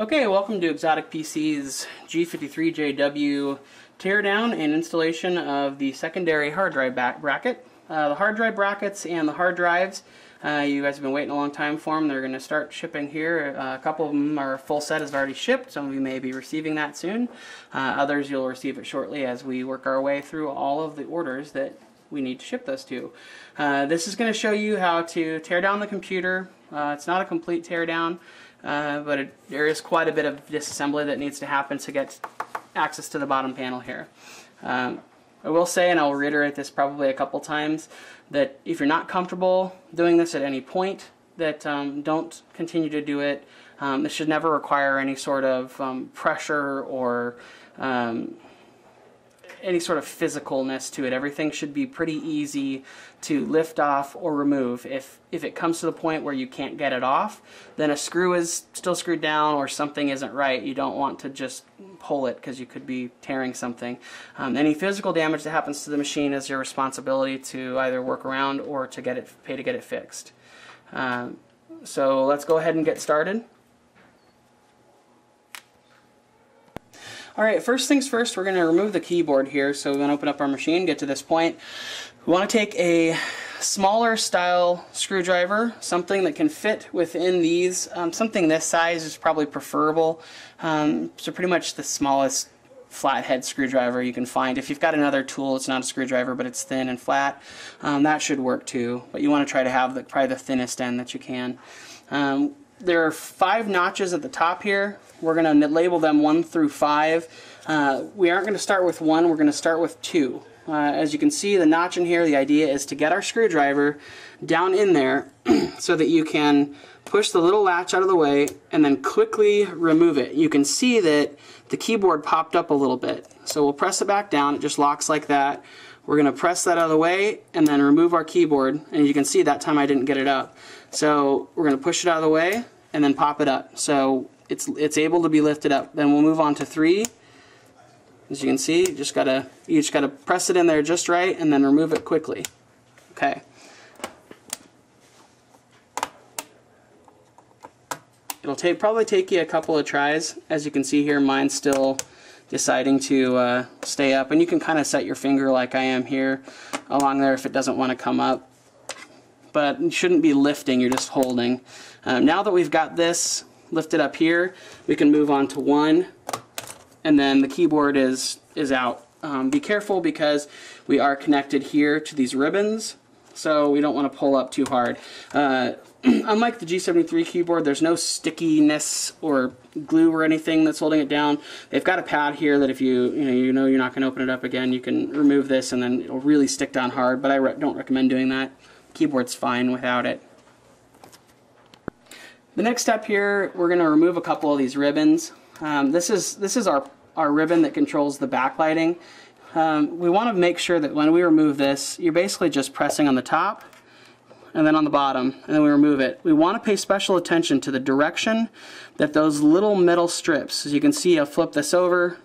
Okay, welcome to XOTIC PC's G53JW teardown and installation of the secondary hard drive bracket. Uh, the hard drive brackets and the hard drives, uh, you guys have been waiting a long time for them. They're going to start shipping here. Uh, a couple of them are full set has already shipped. Some of you may be receiving that soon. Uh, others you'll receive it shortly as we work our way through all of the orders that we need to ship those to. Uh, this is going to show you how to tear down the computer. Uh, it's not a complete teardown. Uh, but it, there is quite a bit of disassembly that needs to happen to get access to the bottom panel here. Um, I will say, and I'll reiterate this probably a couple times, that if you're not comfortable doing this at any point, that um, don't continue to do it. Um, this should never require any sort of um, pressure or um, any sort of physicalness to it. Everything should be pretty easy to lift off or remove. If, if it comes to the point where you can't get it off, then a screw is still screwed down or something isn't right. You don't want to just pull it because you could be tearing something. Um, any physical damage that happens to the machine is your responsibility to either work around or to get it, pay to get it fixed. Um, so let's go ahead and get started. Alright, first things first, we're going to remove the keyboard here. So we're going to open up our machine, get to this point. We want to take a smaller style screwdriver, something that can fit within these. Um, something this size is probably preferable. Um, so pretty much the smallest flathead screwdriver you can find. If you've got another tool, it's not a screwdriver, but it's thin and flat, um, that should work too. But you want to try to have the, probably the thinnest end that you can. Um, there are five notches at the top here. We're going to label them 1 through 5. Uh, we aren't going to start with 1, we're going to start with 2. Uh, as you can see, the notch in here, the idea is to get our screwdriver down in there so that you can push the little latch out of the way and then quickly remove it. You can see that the keyboard popped up a little bit. So we'll press it back down, it just locks like that. We're going to press that out of the way and then remove our keyboard. And you can see that time I didn't get it up. So we're going to push it out of the way and then pop it up. So it's, it's able to be lifted up. Then we'll move on to three. As you can see, you just gotta you just gotta press it in there just right and then remove it quickly. Okay. It'll take probably take you a couple of tries. As you can see here, mine's still deciding to uh, stay up, and you can kind of set your finger like I am here along there if it doesn't want to come up. But you shouldn't be lifting; you're just holding. Um, now that we've got this lifted up here, we can move on to one, and then the keyboard is, is out. Um, be careful because we are connected here to these ribbons, so we don't want to pull up too hard. Uh, unlike the G73 keyboard, there's no stickiness or glue or anything that's holding it down. They've got a pad here that if you you know, you know you're not going to open it up again, you can remove this and then it'll really stick down hard, but I re don't recommend doing that. Keyboard's fine without it. The next step here, we're going to remove a couple of these ribbons. Um, this is this is our, our ribbon that controls the backlighting. Um, we want to make sure that when we remove this, you're basically just pressing on the top and then on the bottom, and then we remove it. We want to pay special attention to the direction that those little metal strips, as you can see, I'll flip this over,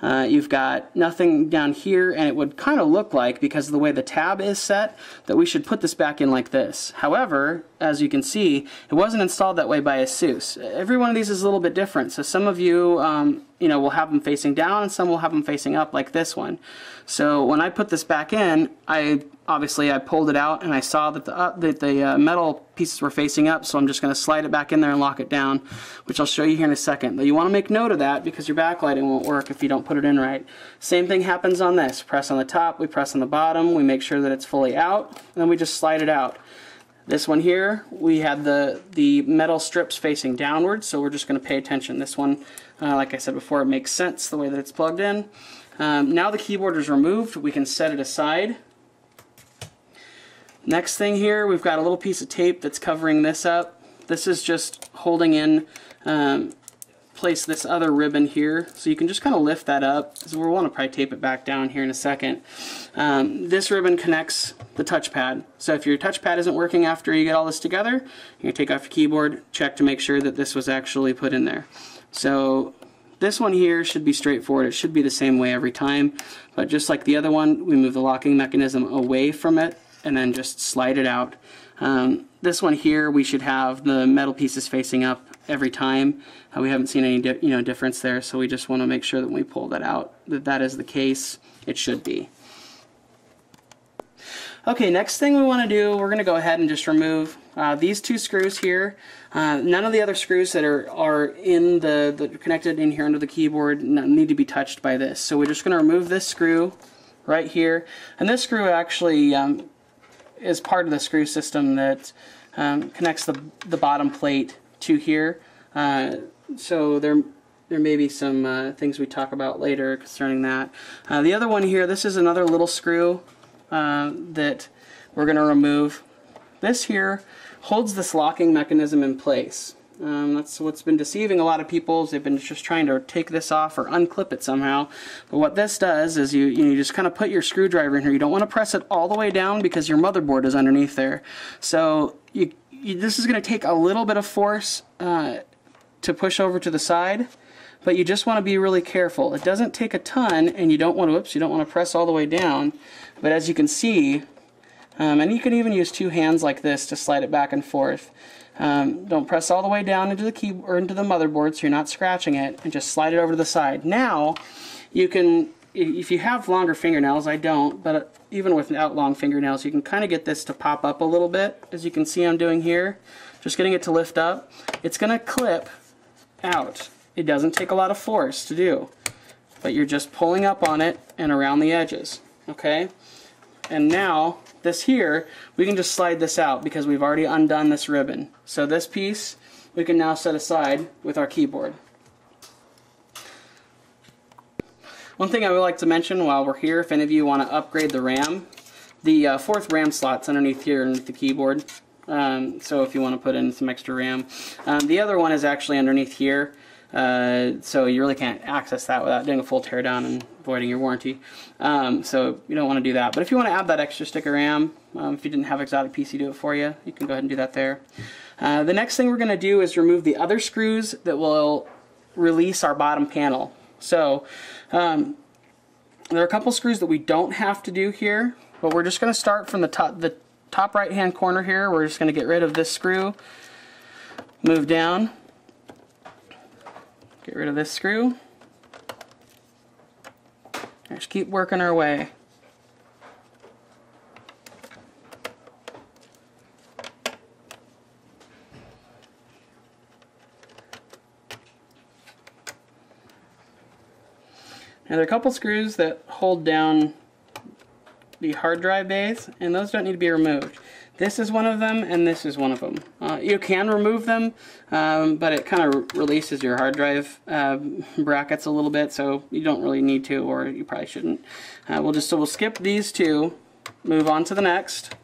uh, you've got nothing down here and it would kind of look like, because of the way the tab is set, that we should put this back in like this. However, as you can see, it wasn't installed that way by ASUS. Every one of these is a little bit different. So some of you, um, you know, will have them facing down and some will have them facing up like this one. So when I put this back in, I obviously I pulled it out and I saw that the, uh, that the uh, metal pieces were facing up so I'm just going to slide it back in there and lock it down which I'll show you here in a second but you want to make note of that because your backlighting won't work if you don't put it in right same thing happens on this press on the top we press on the bottom we make sure that it's fully out and then we just slide it out this one here we had the the metal strips facing downwards so we're just going to pay attention. This one uh, like I said before it makes sense the way that it's plugged in. Um, now the keyboard is removed we can set it aside. Next thing here, we've got a little piece of tape that's covering this up. This is just holding in um, place this other ribbon here. So you can just kind of lift that up. So we'll want to probably tape it back down here in a second. Um, this ribbon connects the touchpad. So if your touchpad isn't working after you get all this together, to take off your keyboard, check to make sure that this was actually put in there. So this one here should be straightforward. It should be the same way every time. But just like the other one, we move the locking mechanism away from it and then just slide it out. Um, this one here, we should have the metal pieces facing up every time. Uh, we haven't seen any you know difference there, so we just want to make sure that when we pull that out that that is the case. It should be. Okay, next thing we want to do, we're going to go ahead and just remove uh, these two screws here. Uh, none of the other screws that are, are in the, the connected in here under the keyboard need to be touched by this. So we're just going to remove this screw right here. And this screw actually um, is part of the screw system that um, connects the, the bottom plate to here. Uh, so there, there may be some uh, things we talk about later concerning that. Uh, the other one here, this is another little screw uh, that we're going to remove. This here holds this locking mechanism in place. Um, that's what's been deceiving a lot of people. Is they've been just trying to take this off or unclip it somehow. But what this does is you you, just kind of put your screwdriver in here. You don't want to press it all the way down because your motherboard is underneath there. So you, you, this is going to take a little bit of force uh, to push over to the side but you just want to be really careful. It doesn't take a ton, and you don't want to, whoops, you don't want to press all the way down, but as you can see, um, and you can even use two hands like this to slide it back and forth. Um, don't press all the way down into the key or into the motherboard so you're not scratching it, and just slide it over to the side. Now, you can, if you have longer fingernails, I don't, but even without long fingernails, you can kind of get this to pop up a little bit, as you can see I'm doing here. Just getting it to lift up. It's going to clip out it doesn't take a lot of force to do, but you're just pulling up on it and around the edges, okay? And now, this here, we can just slide this out because we've already undone this ribbon. So this piece, we can now set aside with our keyboard. One thing I would like to mention while we're here, if any of you want to upgrade the RAM, the uh, fourth RAM slot's underneath here underneath the keyboard. Um, so if you want to put in some extra RAM. Um, the other one is actually underneath here. Uh, so you really can't access that without doing a full teardown and voiding your warranty. Um, so you don't want to do that. But if you want to add that extra stick of RAM, um, if you didn't have XOTIC PC do it for you, you can go ahead and do that there. Uh, the next thing we're going to do is remove the other screws that will release our bottom panel. So um, there are a couple screws that we don't have to do here, but we're just going to start from the top, the top right hand corner here. We're just going to get rid of this screw, move down, Get rid of this screw. Just keep working our way. Now there are a couple screws that hold down the hard drive bays and those don't need to be removed. This is one of them, and this is one of them. Uh, you can remove them, um, but it kind of releases your hard drive uh, brackets a little bit, so you don't really need to, or you probably shouldn't. Uh, we'll just so we'll skip these two, move on to the next.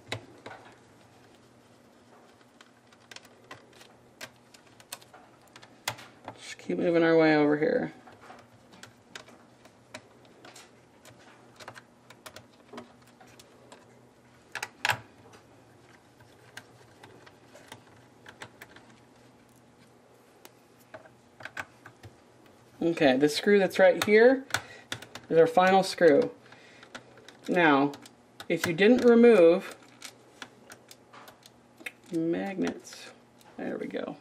Just keep moving our way over here. Okay, the screw that's right here is our final screw. Now, if you didn't remove magnets, there we go.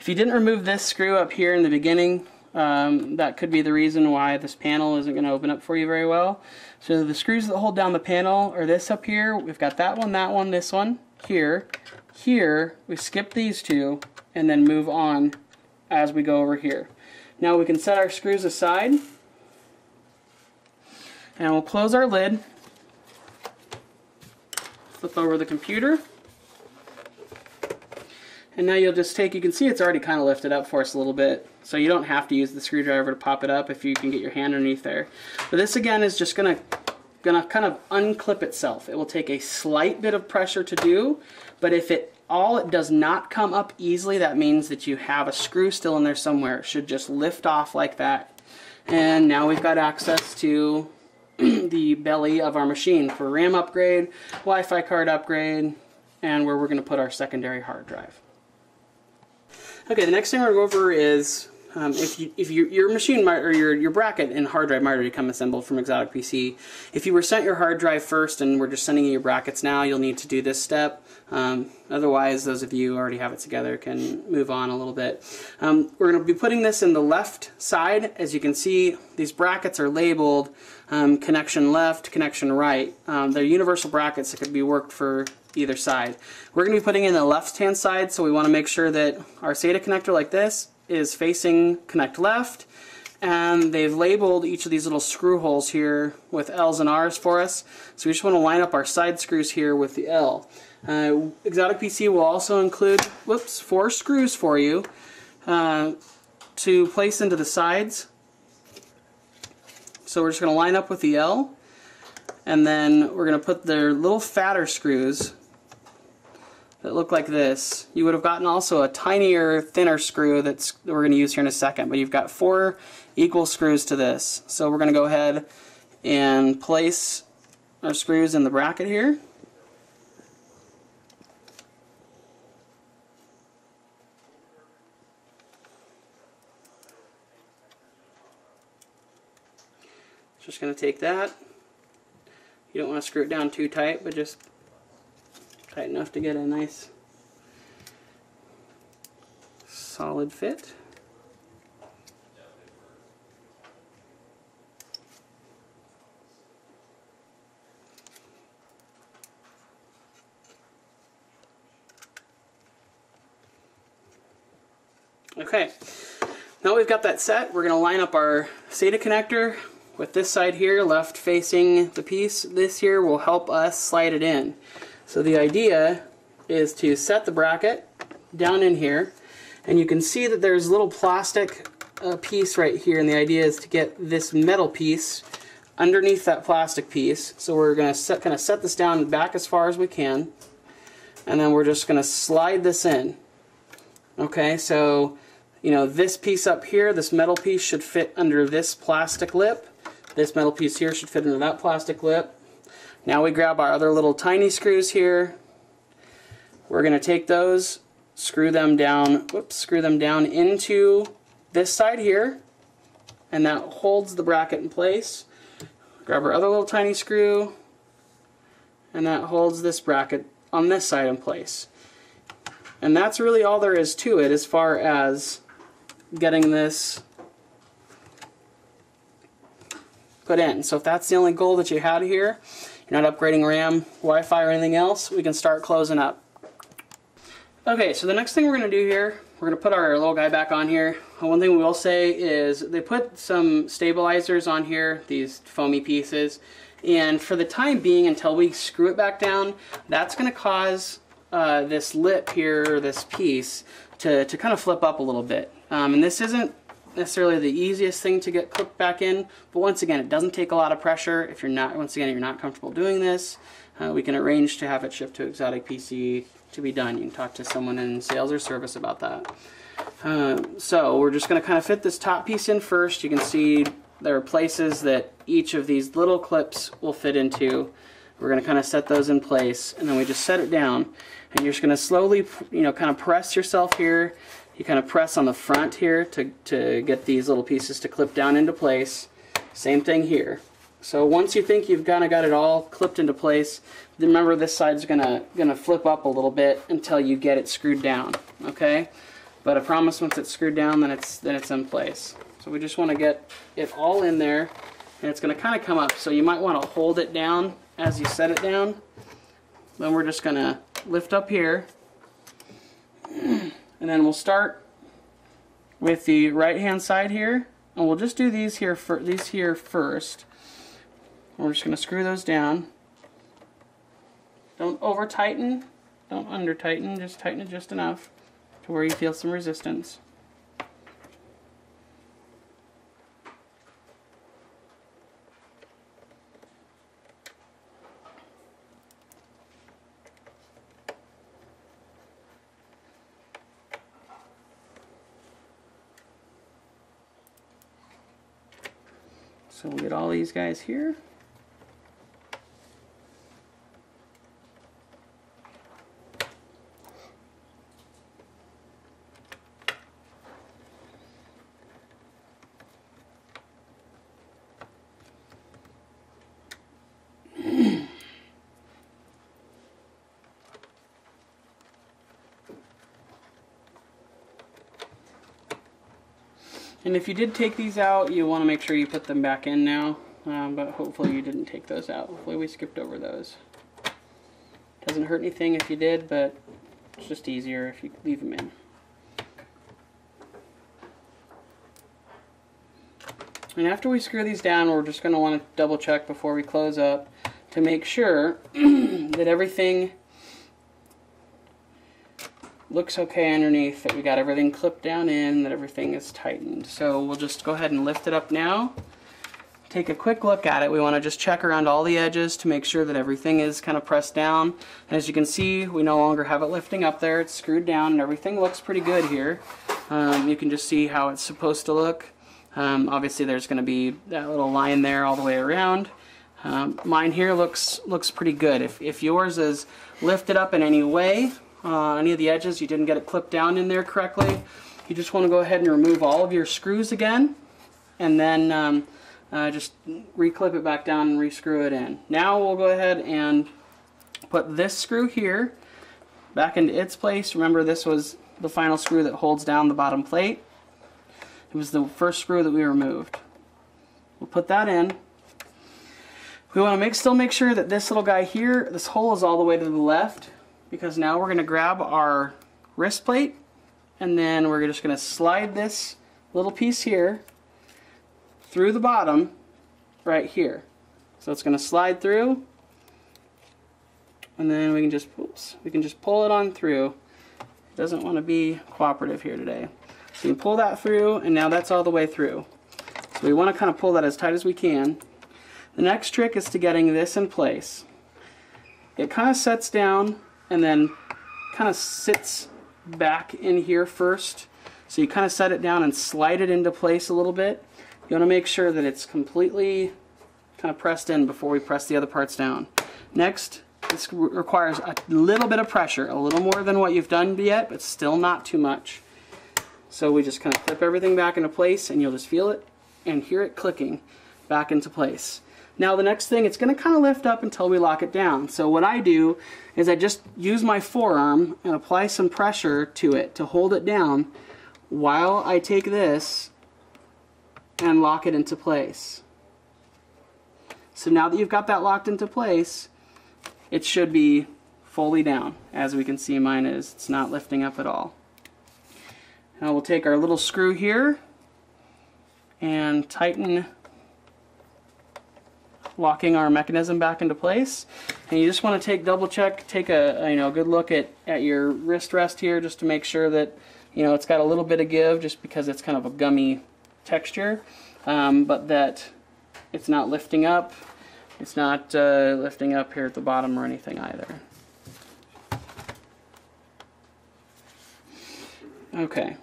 If you didn't remove this screw up here in the beginning, um, that could be the reason why this panel isn't going to open up for you very well. So the screws that hold down the panel are this up here. We've got that one, that one, this one, here. Here, we skip these two and then move on as we go over here. Now we can set our screws aside and we'll close our lid, flip over the computer, and now you'll just take, you can see it's already kind of lifted up for us a little bit, so you don't have to use the screwdriver to pop it up if you can get your hand underneath there. But this again is just going to gonna kind of unclip itself. It will take a slight bit of pressure to do, but if it all it does not come up easily, that means that you have a screw still in there somewhere. It should just lift off like that. And now we've got access to the belly of our machine for RAM upgrade, Wi-Fi card upgrade, and where we're going to put our secondary hard drive. Okay, the next thing we're going to go over is um, if you if you, your machine might, or your your bracket and hard drive might already come assembled from XOTIC PC. If you were sent your hard drive first and we're just sending you your brackets now, you'll need to do this step. Um, otherwise, those of you who already have it together can move on a little bit. Um, we're going to be putting this in the left side. As you can see, these brackets are labeled um, connection left, connection right. Um, they're universal brackets that could be worked for either side. We're going to be putting in the left hand side, so we want to make sure that our SATA connector like this is facing connect left and they've labeled each of these little screw holes here with L's and R's for us. So we just want to line up our side screws here with the L. Uh, XOTIC PC will also include whoops, four screws for you uh, to place into the sides. So we're just going to line up with the L and then we're going to put their little fatter screws that look like this. You would have gotten also a tinier, thinner screw that's, that we're going to use here in a second, but you've got four equal screws to this. So we're going to go ahead and place our screws in the bracket here. Just going to take that. You don't want to screw it down too tight, but just tight enough to get a nice solid fit. Okay, now we've got that set, we're going to line up our SATA connector with this side here, left facing the piece. This here will help us slide it in. So the idea is to set the bracket down in here and you can see that there's a little plastic uh, piece right here and the idea is to get this metal piece underneath that plastic piece. So we're going to set, kind of set this down back as far as we can and then we're just going to slide this in. Okay, so you know this piece up here, this metal piece should fit under this plastic lip. This metal piece here should fit into that plastic lip. Now we grab our other little tiny screws here. We're going to take those, screw them down, whoops, screw them down into this side here, and that holds the bracket in place. Grab our other little tiny screw, and that holds this bracket on this side in place. And that's really all there is to it as far as getting this put in. So if that's the only goal that you had here, you're not upgrading RAM, Wi-Fi, or anything else, we can start closing up. Okay, so the next thing we're going to do here, we're going to put our little guy back on here. One thing we will say is they put some stabilizers on here, these foamy pieces, and for the time being, until we screw it back down, that's going to cause uh, this lip here, this piece, to, to kind of flip up a little bit. Um, and this isn't necessarily the easiest thing to get cooked back in, but once again, it doesn't take a lot of pressure. If you're not, once again, you're not comfortable doing this, uh, we can arrange to have it shipped to XOTIC PC to be done. You can talk to someone in sales or service about that. Uh, so we're just going to kind of fit this top piece in first. You can see there are places that each of these little clips will fit into. We're going to kind of set those in place, and then we just set it down. And you're just going to slowly, you know, kind of press yourself here you kind of press on the front here to, to get these little pieces to clip down into place. Same thing here. So once you think you've kind of got it all clipped into place, remember this side's gonna gonna flip up a little bit until you get it screwed down. Okay? But I promise once it's screwed down, then it's then it's in place. So we just want to get it all in there, and it's gonna kind of come up. So you might want to hold it down as you set it down. Then we're just gonna lift up here. And then we'll start with the right hand side here. And we'll just do these here, for, these here first. We're just going to screw those down. Don't over tighten, don't under tighten, just tighten it just enough to where you feel some resistance. these guys here. And if you did take these out, you want to make sure you put them back in now. Um, but hopefully you didn't take those out. Hopefully we skipped over those. Doesn't hurt anything if you did, but it's just easier if you leave them in. And after we screw these down, we're just going to want to double check before we close up to make sure that everything looks okay underneath, that we got everything clipped down in, that everything is tightened. So we'll just go ahead and lift it up now. Take a quick look at it. We want to just check around all the edges to make sure that everything is kind of pressed down. And as you can see, we no longer have it lifting up there. It's screwed down and everything looks pretty good here. Um, you can just see how it's supposed to look. Um, obviously there's going to be that little line there all the way around. Um, mine here looks looks pretty good. If, if yours is lifted up in any way, uh, any of the edges, you didn't get it clipped down in there correctly, you just want to go ahead and remove all of your screws again and then um, uh, just reclip it back down and rescrew it in. Now we'll go ahead and put this screw here back into its place. Remember this was the final screw that holds down the bottom plate. It was the first screw that we removed. We'll put that in. We want to make still make sure that this little guy here, this hole is all the way to the left because now we're going to grab our wrist plate and then we're just going to slide this little piece here through the bottom right here. So it's going to slide through and then we can just oops, we can just pull it on through. It doesn't want to be cooperative here today. So you pull that through and now that's all the way through. So we want to kind of pull that as tight as we can. The next trick is to getting this in place. It kind of sets down and then kind of sits back in here first. So you kind of set it down and slide it into place a little bit. You want to make sure that it's completely kind of pressed in before we press the other parts down. Next, this requires a little bit of pressure, a little more than what you've done yet, but still not too much. So we just kind of clip everything back into place and you'll just feel it and hear it clicking back into place. Now the next thing, it's going to kind of lift up until we lock it down. So what I do is I just use my forearm and apply some pressure to it to hold it down while I take this and lock it into place. So now that you've got that locked into place, it should be fully down. As we can see mine is, it's not lifting up at all. Now we'll take our little screw here and tighten locking our mechanism back into place. And you just want to take double check, take a, you know good look at, at your wrist rest here just to make sure that you know it's got a little bit of give just because it's kind of a gummy texture, um, but that it's not lifting up. It's not uh, lifting up here at the bottom or anything either. Okay.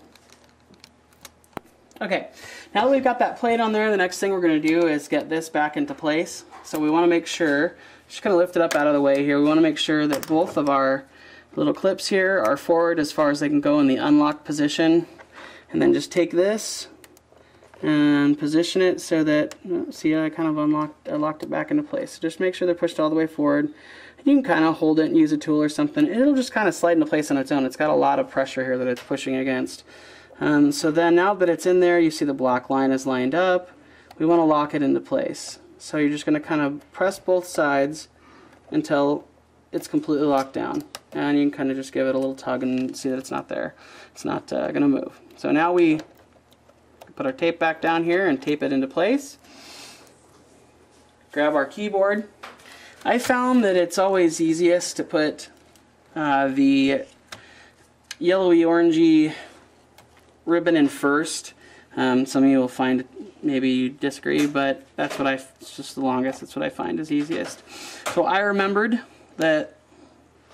Okay, now that we've got that plate on there, the next thing we're going to do is get this back into place. So we want to make sure, just kind of lift it up out of the way here, we want to make sure that both of our little clips here are forward as far as they can go in the unlocked position. And then just take this and position it so that, see I kind of unlocked, I locked it back into place. So just make sure they're pushed all the way forward. You can kind of hold it and use a tool or something. It'll just kind of slide into place on its own. It's got a lot of pressure here that it's pushing against. Um, so then now that it's in there, you see the block line is lined up. We want to lock it into place. So you're just going to kind of press both sides until it's completely locked down. And you can kind of just give it a little tug and see that it's not there. It's not uh, going to move. So now we put our tape back down here and tape it into place. Grab our keyboard. I found that it's always easiest to put uh, the yellowy orangey ribbon in first. Um, some of you will find maybe you disagree, but that's what I, it's just the longest, that's what I find is easiest. So I remembered that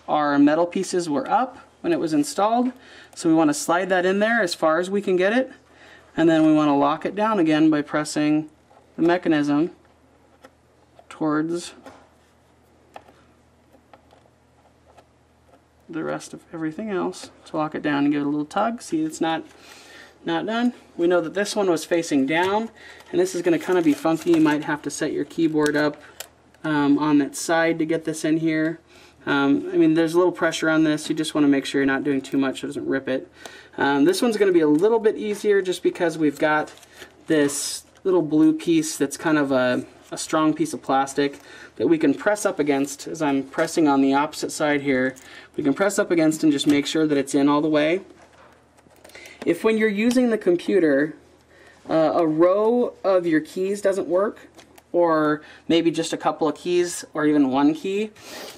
our metal pieces were up when it was installed, so we want to slide that in there as far as we can get it, and then we want to lock it down again by pressing the mechanism towards the rest of everything else to lock it down and give it a little tug. See, it's not not done. We know that this one was facing down, and this is going to kind of be funky. You might have to set your keyboard up um, on that side to get this in here. Um, I mean, there's a little pressure on this. You just want to make sure you're not doing too much so it doesn't rip it. Um, this one's going to be a little bit easier just because we've got this little blue piece that's kind of a, a strong piece of plastic that we can press up against as I'm pressing on the opposite side here. We can press up against and just make sure that it's in all the way. If when you're using the computer, uh, a row of your keys doesn't work, or maybe just a couple of keys or even one key,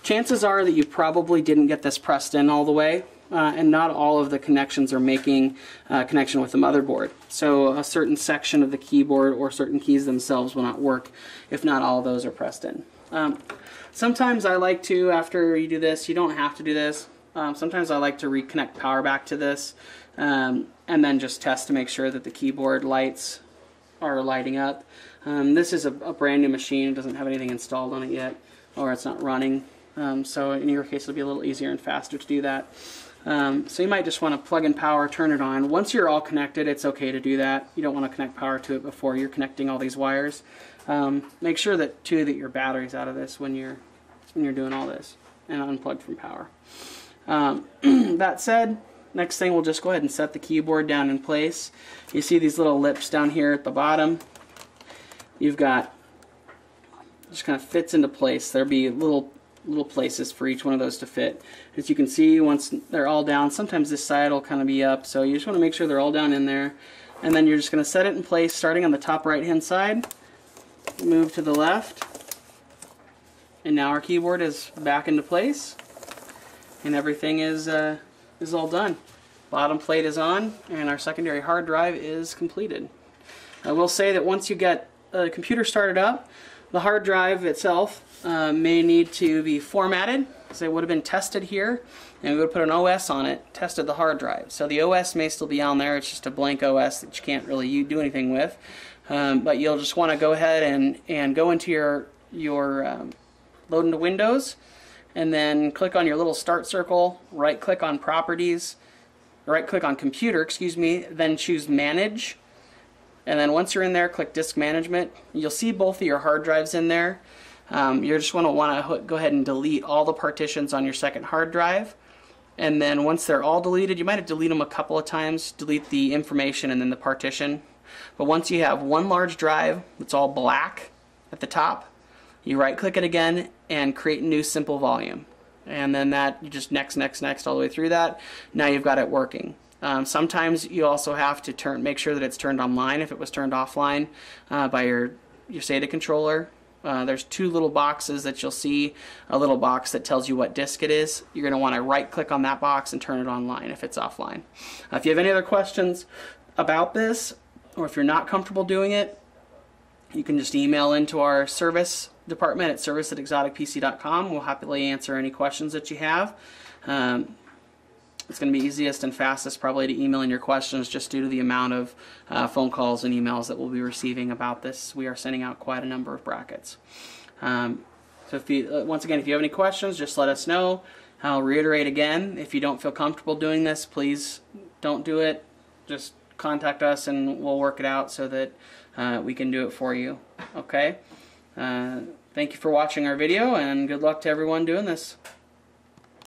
chances are that you probably didn't get this pressed in all the way. Uh, and not all of the connections are making uh, connection with the motherboard. So a certain section of the keyboard or certain keys themselves will not work if not all of those are pressed in. Um, sometimes I like to, after you do this, you don't have to do this, um, sometimes I like to reconnect power back to this um, and then just test to make sure that the keyboard lights are lighting up. Um, this is a, a, brand new machine. It doesn't have anything installed on it yet, or it's not running. Um, so in your case, it'll be a little easier and faster to do that. Um, so you might just want to plug in power, turn it on. Once you're all connected, it's okay to do that. You don't want to connect power to it before you're connecting all these wires. Um, make sure that too that your battery's out of this when you're when you're doing all this and unplugged from power. Um, that said, next thing we'll just go ahead and set the keyboard down in place. You see these little lips down here at the bottom you've got just kind of fits into place. There'll be little little places for each one of those to fit. As you can see, once they're all down, sometimes this side will kind of be up, so you just want to make sure they're all down in there. And then you're just going to set it in place starting on the top right hand side, move to the left, and now our keyboard is back into place, and everything is, uh, is all done. Bottom plate is on, and our secondary hard drive is completed. I will say that once you get the computer started up, the hard drive itself uh, may need to be formatted because it would have been tested here and we would put an OS on it, tested the hard drive. So the OS may still be on there, it's just a blank OS that you can't really do anything with. Um, but you'll just want to go ahead and, and go into your, your um, load into Windows and then click on your little start circle, right click on properties, right click on computer, excuse me, then choose manage and then once you're in there, click disk management. You'll see both of your hard drives in there. Um, you're just going to want to go ahead and delete all the partitions on your second hard drive. And then once they're all deleted, you might have delete them a couple of times, delete the information and then the partition. But once you have one large drive that's all black at the top, you right click it again and create a new simple volume. And then that, you just next, next, next all the way through that. Now you've got it working. Um, sometimes you also have to turn, make sure that it's turned online if it was turned offline uh, by your, your SATA controller. Uh, there's two little boxes that you'll see, a little box that tells you what disk it is. You're going to want to right click on that box and turn it online if it's offline. Uh, if you have any other questions about this, or if you're not comfortable doing it, you can just email into our service department at service at xoticpc.com. We'll happily answer any questions that you have. Um, it's going to be easiest and fastest probably to email in your questions just due to the amount of uh, phone calls and emails that we'll be receiving about this. We are sending out quite a number of brackets. Um, so if you, uh, once again, if you have any questions, just let us know. I'll reiterate again, if you don't feel comfortable doing this, please don't do it. Just contact us and we'll work it out so that uh, we can do it for you. Okay? Uh, thank you for watching our video and good luck to everyone doing this.